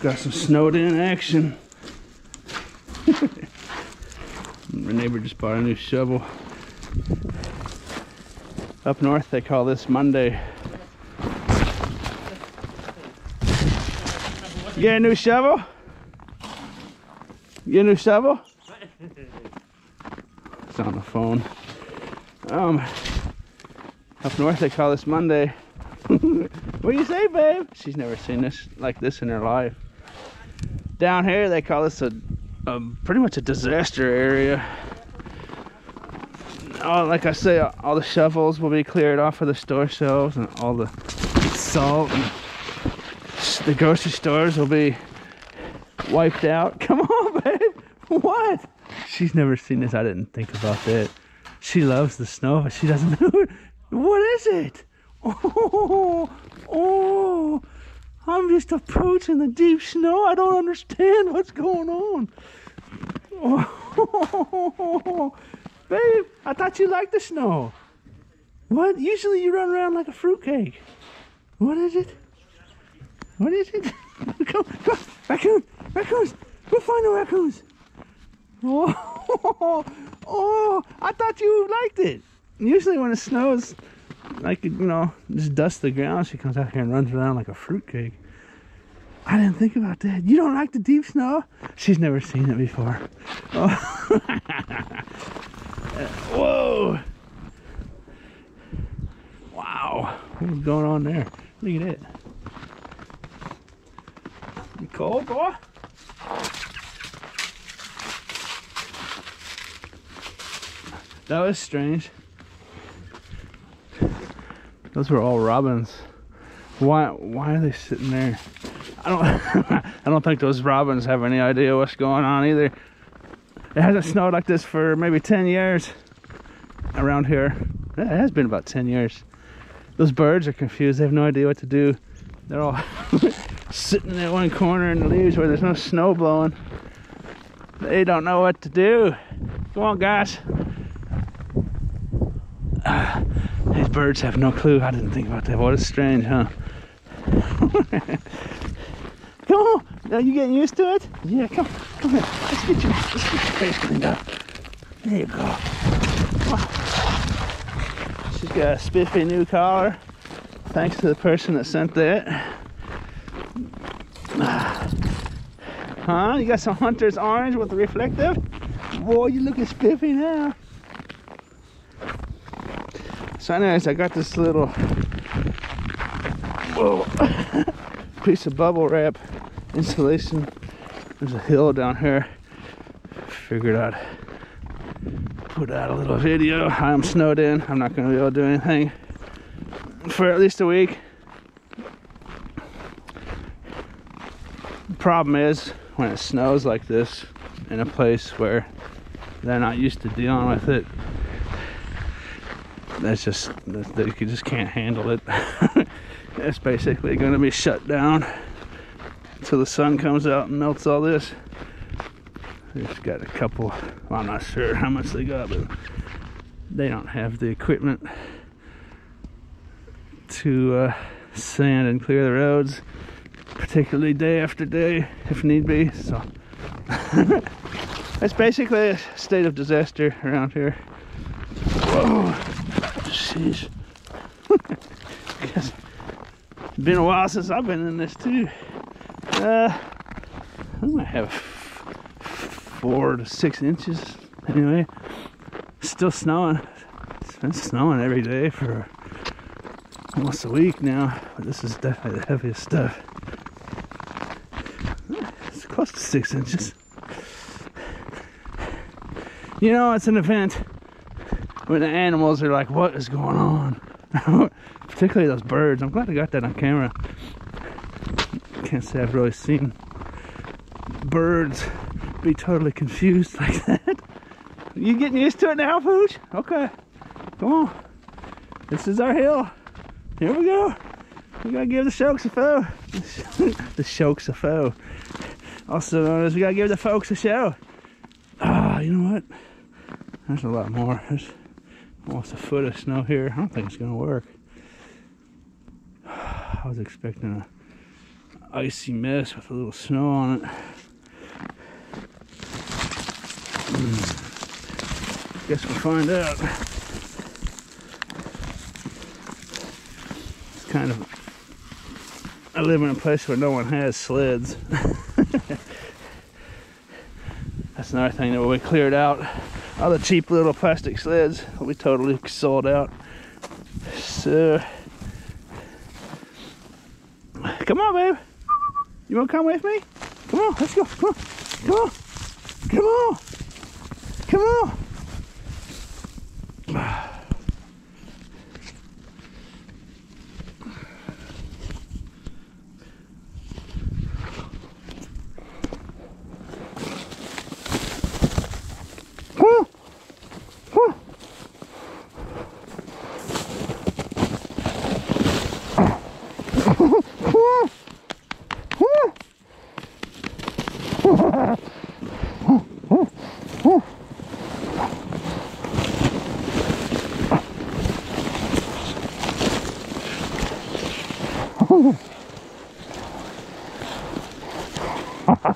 Got some snowed in action. My neighbor just bought a new shovel. Up north, they call this Monday. You get a new shovel? You get a new shovel? It's on the phone. Um, up north, they call this Monday. what do you say, babe? She's never seen this like this in her life. Down here, they call this a, a pretty much a disaster area. Oh, like I say, all the shovels will be cleared off of the store shelves, and all the salt and the grocery stores will be wiped out. Come on, babe. What? She's never seen this. I didn't think about that. She loves the snow, but she doesn't know. What is it? Oh, oh, I'm just approaching the deep snow. I don't understand what's going on. Oh, babe, I thought you liked the snow. What? Usually you run around like a fruitcake. What is it? What is it? come, come, raccoon, raccoons. Go find the raccoons. Oh, oh, I thought you liked it. Usually when it snows, like, you know, just dust the ground, she comes out here and runs around like a fruitcake. I didn't think about that. You don't like the deep snow? She's never seen it before. Oh. Whoa. Wow. What's going on there? Look at it. You cold, boy? That was strange. Those were all robins. Why why are they sitting there? I don't I don't think those robins have any idea what's going on either. It hasn't snowed like this for maybe 10 years around here. It has been about 10 years. Those birds are confused. They have no idea what to do. They're all sitting in one corner in the leaves where there's no snow blowing. They don't know what to do. Come on, guys. Uh, these birds have no clue. I didn't think about that. What a strange, huh? come on. Are you getting used to it? Yeah, come, come here. Let's get you, let's get your face cleaned up. There you go. She's got a spiffy new collar. Thanks to the person that sent that. Huh? You got some hunter's orange with the reflective? Boy, you're looking spiffy now. So anyways, I got this little whoa, piece of bubble wrap insulation. There's a hill down here. Figured I'd put out a little video. I'm snowed in. I'm not going to be able to do anything for at least a week. The problem is when it snows like this in a place where they're not used to dealing with it that's just they just can't handle it. It's basically going to be shut down until the sun comes out and melts all this. They've got a couple well, i'm not sure how much they got but they don't have the equipment to uh, sand and clear the roads particularly day after day if need be so. It's basically a state of disaster around here. Whoa Sheesh. it's been a while since I've been in this too. Uh, I might have four to six inches anyway. Still snowing. It's been snowing every day for almost a week now, but this is definitely the heaviest stuff. It's close to six inches. You know, it's an event when the animals are like, what is going on? Particularly those birds. I'm glad I got that on camera. Can't say I've really seen birds be totally confused like that. You getting used to it now, Pooch? Okay. Come on. This is our hill. Here we go. We gotta give the shokes a foe. the shokes a foe. Also known as we gotta give the folks a show. Ah, oh, you know what? There's a lot more. There's almost a foot of snow here. I don't think it's gonna work. I was expecting a icy mess with a little snow on it. Hmm. Guess we'll find out. It's kind of, I live in a place where no one has sleds. That's another thing that we cleared out. The cheap little plastic sleds, we totally sold out. So, come on, babe. You wanna come with me? Come on, let's go. Come on, come on, come on, come on. Ha ha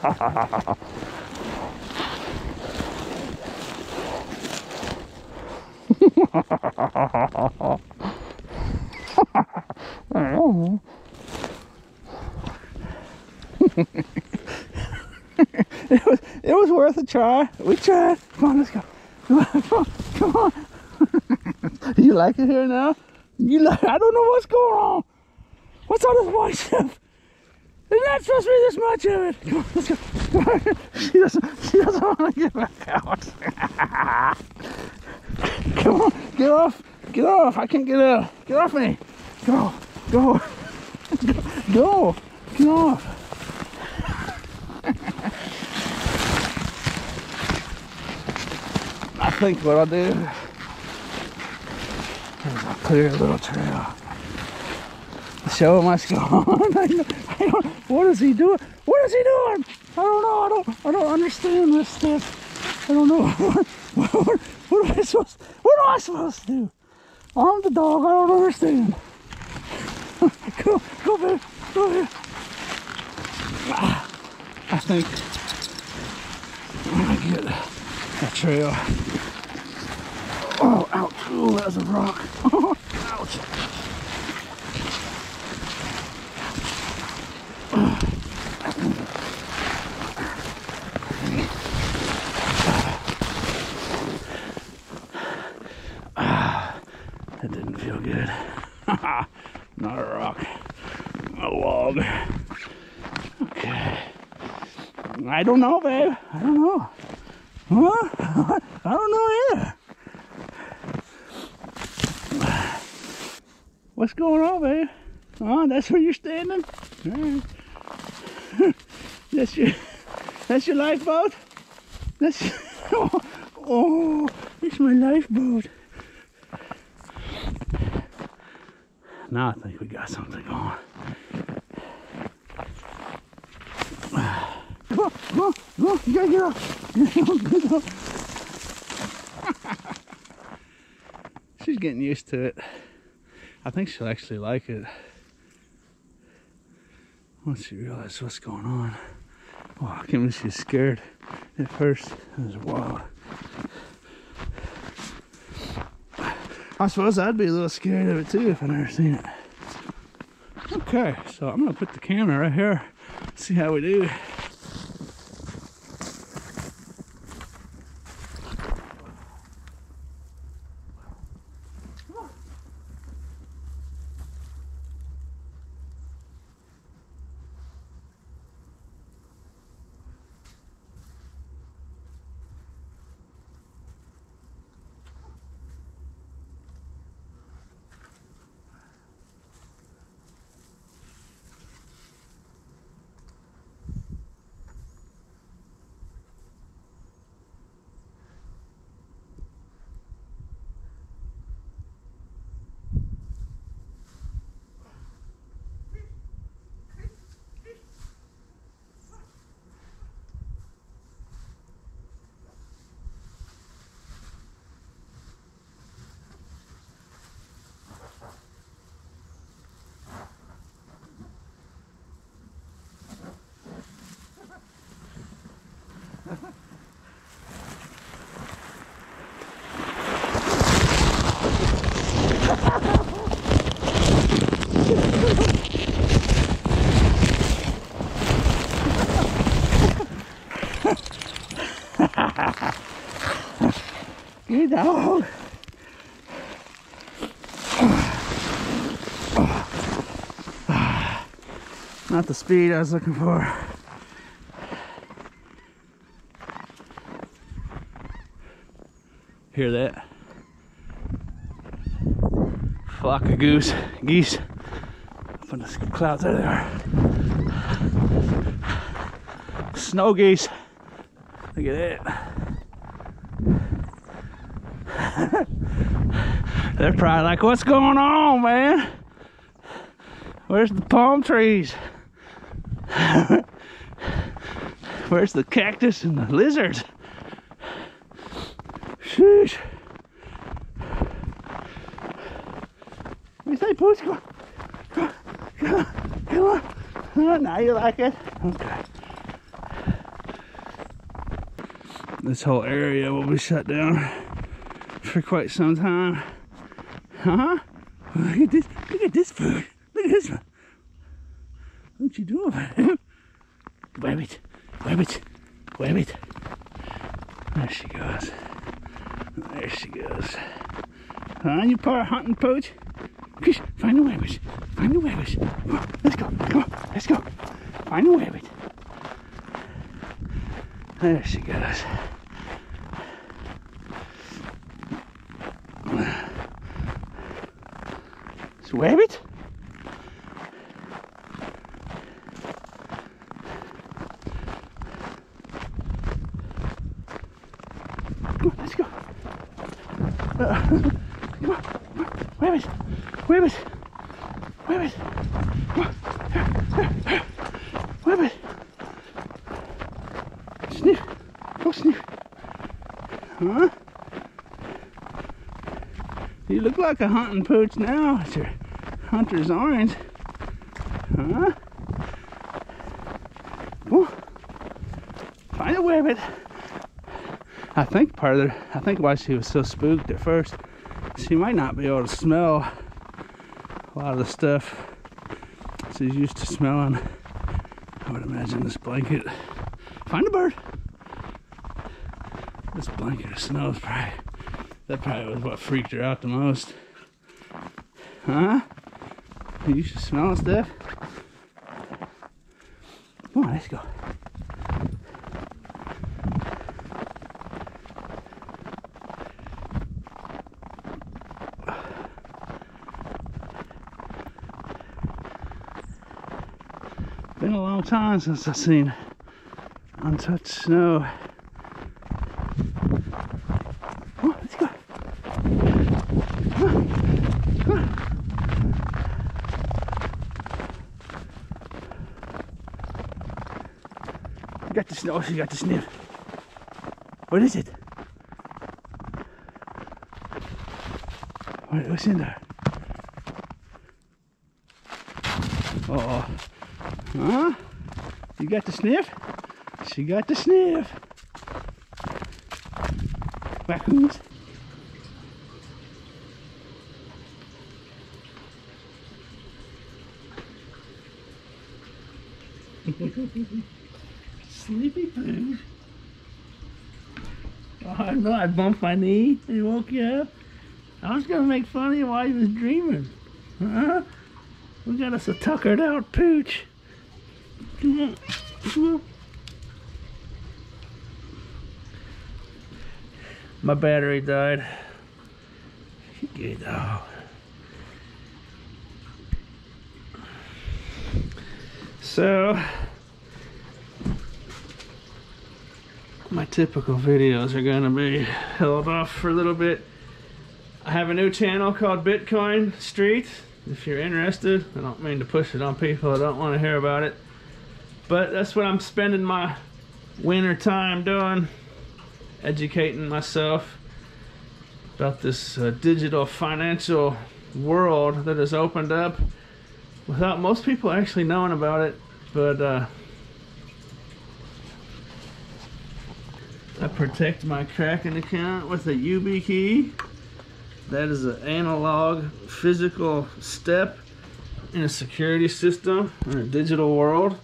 ha ha ha ha. Try. We tried. Come on, let's go. Come on. You like it here now? You like? I don't know what's going on. What's all this white stuff? There's not supposed to be this much of it. Come on, let's go. She doesn't. She doesn't want to get back out. Come on, get off. Get off. I can't get out. Get off me. Go. Go. Go. Get off. I think what I'll do is I'll clear a little trail. Show him going on. I don't, what is he doing? What is he doing? I don't know. I don't. I don't understand this stuff. I don't know. What, what, what am I supposed? What am I supposed to do? I'm the dog. I don't understand. go, go, babe. Go here. Ah, I think oh I'm gonna get a trail. Oh, ouch. Oh, that was a rock. Ouch. Ah, that didn't feel good. Not a rock. A log. Okay. I don't know, babe. I don't know. Huh? I don't know either. What's going on, babe? Oh, that's where you're standing? That's your that's your lifeboat? That's oh, oh it's my lifeboat. Now I think we got something going. On, come on, you gotta get. Get. She's getting used to it. I think she'll actually like it. Once she realizes what's going on. Oh, I can't she's scared at first. It was wild. I suppose I'd be a little scared of it too if I'd never seen it. Okay, so I'm gonna put the camera right here, see how we do. Good dog. Not the speed I was looking for. Hear that? Flock of goose, geese. Up in the clouds, there they are. Snow geese. Look at that. They're probably like, what's going on, man? Where's the palm trees? Where's the cactus and the lizards? Sheesh. You say, Pooch? Come on. Come on. Come on. Now you like it? Okay. This whole area will be shut down for quite some time. Huh? Look at this. Look at this food. Look at this one. What you doing? Wave it. Wave it. Wave it. There she goes. There she goes. Huh, you part hunting poach? Fish, find the wabbit. Find the on, let's go. Come on, let's go. Find the wabbit. There she goes. It's wabbit? Come on, let's go. Uh, come on, come on. Wabbit. Wabbit. Wabbit. Come on. Here, here, here. Sniff. Go sniff. Huh? You look like a hunting pooch now. Your hunter's orange. Huh? On. Find a wabbit. I think part of the, I think why she was so spooked at first, she might not be able to smell a lot of the stuff she's used to smelling. I would imagine this blanket. Find a bird. This blanket of snow is probably, that probably was what freaked her out the most. Huh? You should smell stuff. Come on, let's go. Been a long time since I've seen untouched snow. Come on, let's go. Come on, come on. The snow, you got the sniff. What is it? What, what's in there? Uh oh. Huh? You got the sniff? She got the sniff. Raccoons. Sleepy poo. Oh, I know I bumped my knee and woke you up. I was gonna make fun of you while you was dreaming. Huh? We got us a tuckered out pooch. Come on. My battery died. Good dog. So, typical videos are gonna be held off for a little bit. I have a new channel called Bitcoin Street. If you're interested, I don't mean to push it on people. I don't want to hear about it. But that's what I'm spending my winter time doing, educating myself about this uh, digital financial world that has opened up without most people actually knowing about it. But uh, I protect my Kraken account with a YubiKey. That is an analog physical step in a security system in a digital world.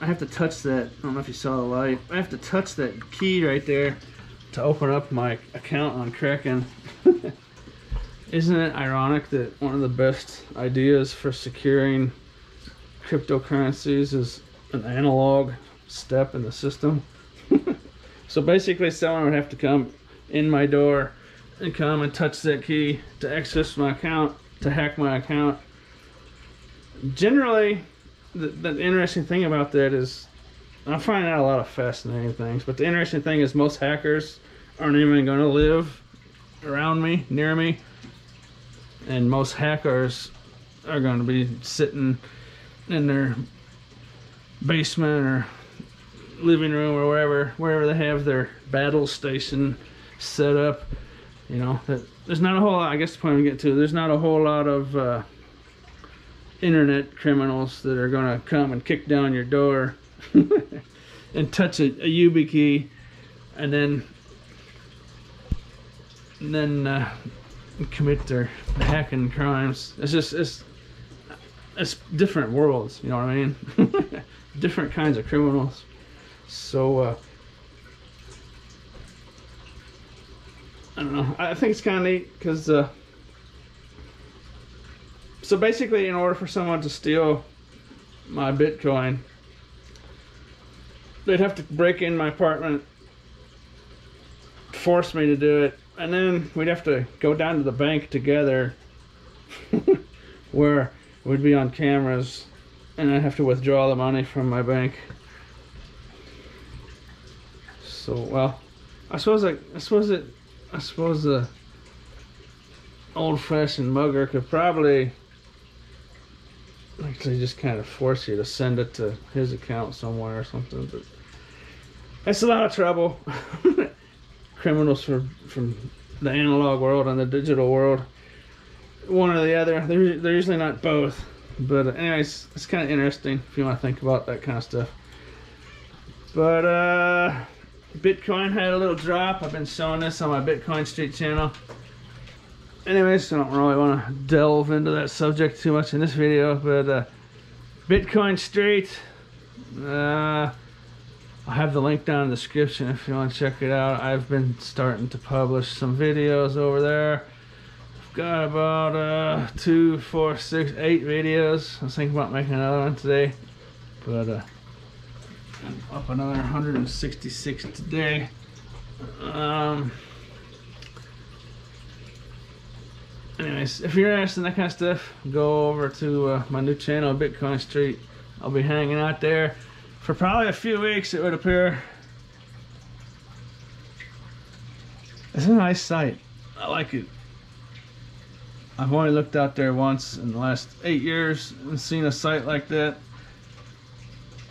I have to touch that. I don't know if you saw the light. I have to touch that key right there to open up my account on Kraken. Isn't it ironic that one of the best ideas for securing cryptocurrencies is an analog step in the system? So basically someone would have to come in my door and come and touch that key to access my account, to hack my account. Generally, the, the interesting thing about that is I find out a lot of fascinating things, but the interesting thing is most hackers aren't even going to live around me, near me and most hackers are going to be sitting in their basement or living room or wherever wherever they have their battle station set up you know that there's not a whole lot i guess the point i'm getting to there's not a whole lot of uh, internet criminals that are to come and kick down your door and touch a, a YubiKey and then and then uh, commit their hacking crimes. It's just it's it's different worlds. You know what I mean? different kinds of criminals. So uh, I don't know. I think it's kind of neat because uh, so basically, in order for someone to steal my Bitcoin, they'd have to break in my apartment, force me to do it, and then we'd have to go down to the bank together where we'd be on cameras and I'd have to withdraw the money from my bank. So well, I suppose I, I suppose it I suppose the old-fashioned mugger could probably actually just kind of force you to send it to his account somewhere or something, but that's a lot of trouble. criminals from from the analog world and the digital world, one or the other. They're they're usually not both. But anyways, it's kind of interesting if you want to think about that kind of stuff. But uh, Bitcoin had a little drop. I've been showing this on my Bitcoin Street channel. Anyways, I don't really want to delve into that subject too much in this video, but uh, Bitcoin Street. Uh, I'll have the link down in the description if you want to check it out. I've been starting to publish some videos over there. I've got about uh, two, four, six, eight videos. I was thinking about making another one today, but uh, Up another 166 today. Um, anyways, if you're interested in that kind of stuff, go over to uh, my new channel, Bitcoin Street. I'll be hanging out there for probably a few weeks it would appear. It's a nice sight. I like it. I've only looked out there once in the last eight years and seen a sight like that.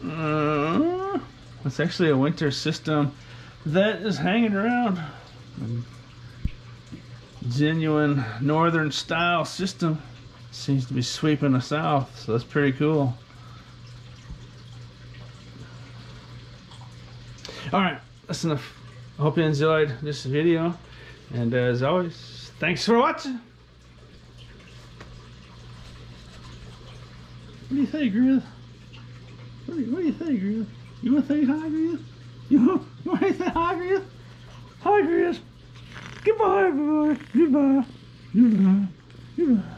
Uh, it's actually a winter system that is hanging around. Genuine northern style system. Seems to be sweeping the south, so that's pretty cool. all right that's enough i hope you enjoyed this video and as always thanks for watching what do you think Griff? What do you, what do you think Griff? you want to say hi Griff? you want, you want to say hi Griff? hi Griff. goodbye everybody goodbye goodbye goodbye